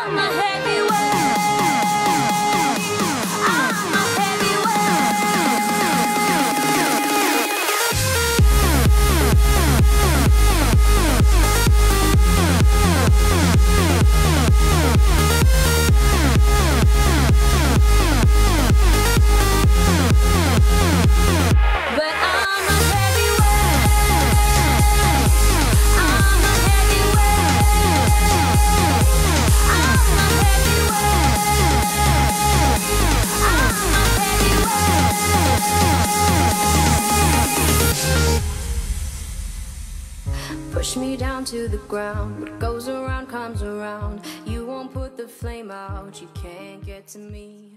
I'm a heavyweight. Push me down to the ground. What goes around comes around. You won't put the flame out. You can't get to me.